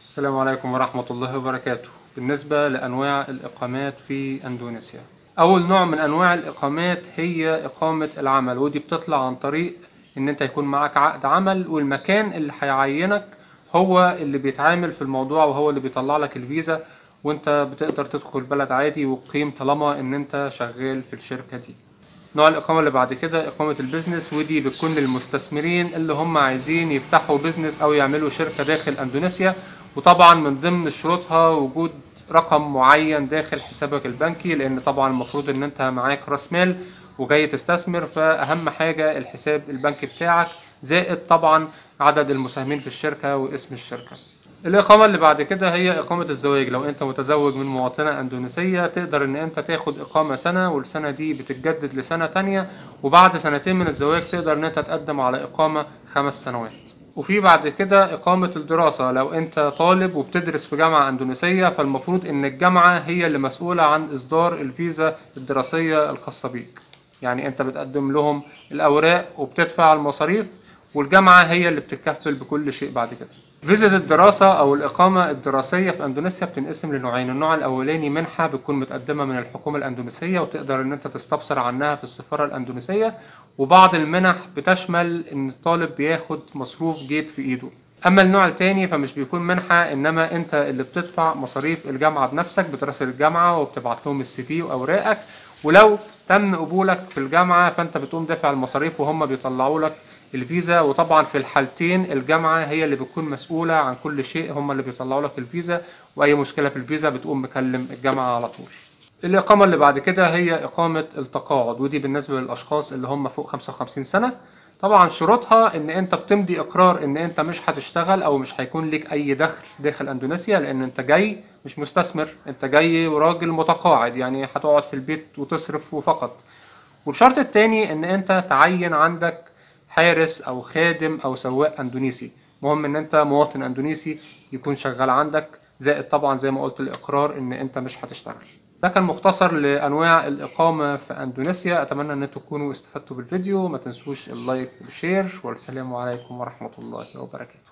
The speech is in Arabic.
السلام عليكم ورحمة الله وبركاته. بالنسبة لأنواع الإقامات في أندونيسيا. أول نوع من أنواع الإقامات هي إقامة العمل ودي بتطلع عن طريق إن أنت يكون معاك عقد عمل والمكان اللي هيعينك هو اللي بيتعامل في الموضوع وهو اللي بيطلع لك الفيزا وأنت بتقدر تدخل بلد عادي وتقيم طالما إن أنت شغال في الشركة دي. نوع الإقامة اللي بعد كده إقامة ال business ودي بتكون للمستثمرين اللي هم عايزين يفتحوا business أو يعملوا شركة داخل أندونيسيا وطبعا من ضمن شروطها وجود رقم معين داخل حسابك البنكي لأن طبعا المفروض إن أنت معاك رأس مال وجاي تستثمر فأهم حاجة الحساب البنكي بتاعك زائد طبعا عدد المساهمين في الشركة واسم الشركة. الإقامة اللي بعد كده هي إقامة الزواج. لو أنت متزوج من مواطنة أندونيسية تقدر إن أنت تاخد إقامة سنة والسنة دي بتتجدد لسنة تانية وبعد سنتين من الزواج تقدر إن أنت تقدم على إقامة خمس سنوات. وفي بعد كده إقامة الدراسة. لو أنت طالب وبتدرس في جامعة أندونيسية فالمفروض إن الجامعة هي اللي مسؤولة عن إصدار الفيزا الدراسية الخاصة بيك. يعني أنت بتقدم لهم الأوراق وبتدفع المصاريف والجامعة هي اللي بتتكفل بكل شيء بعد كده. فيزا الدراسة أو الإقامة الدراسية في أندونيسيا بتنقسم لنوعين. النوع الأولاني منحة بتكون متقدمة من الحكومة الأندونيسية وتقدر إن أنت تستفسر عنها في السفارة الأندونيسية. وبعض المنح بتشمل إن الطالب بياخد مصروف جيب في إيده. أما النوع التاني فمش بيكون منحة إنما أنت اللي بتدفع مصاريف الجامعة بنفسك بتراسل الجامعة وبتبعت لهم السي في وأوراقك. ولو تم قبولك في الجامعة فأنت بتقوم دافع المصاريف وهم بيطلعوا لك الفيزا وطبعا في الحالتين الجامعة هي اللي بتكون مسؤولة عن كل شيء هم اللي بيطلعوا لك الفيزا وأي مشكلة في الفيزا بتقوم مكلم الجامعة على طول. الإقامة اللي بعد كده هي إقامة التقاعد ودي بالنسبة للأشخاص اللي هم فوق 55 سنة. طبعا شروطها إن أنت بتمضي إقرار إن أنت مش هتشتغل أو مش هيكون ليك أي دخل داخل أندونيسيا لأن أنت جاي مش مستثمر أنت جاي وراجل متقاعد يعني هتقعد في البيت وتصرف وفقط. والشرط التاني إن أنت تعين عندك حارس أو خادم أو سواق أندونيسي. مهم إن أنت مواطن أندونيسي يكون شغال عندك. زائد طبعا زي ما قلت الإقرار إن أنت مش هتشتغل. ده كان مختصر لأنواع الإقامة في أندونيسيا. أتمنى إن تكونوا استفدتوا بالفيديو. ما تنسوش اللايك والشير والسلام عليكم ورحمة الله وبركاته.